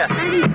área.